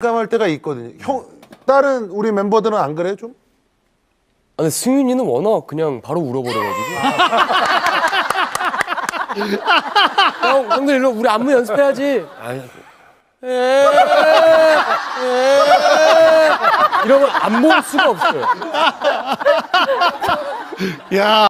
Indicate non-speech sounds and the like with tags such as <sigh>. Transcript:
감할 때가 있거든요. 형 다른 우리 멤버들은 안 그래 좀? 아, 근데 승윤이는 워낙 그냥 바로 울어버려가지고. <laughs> 형, 형들 일로 우리 안무 연습해야지. 아니 에, 에, 이러면 안 볼 수가 없어요. 야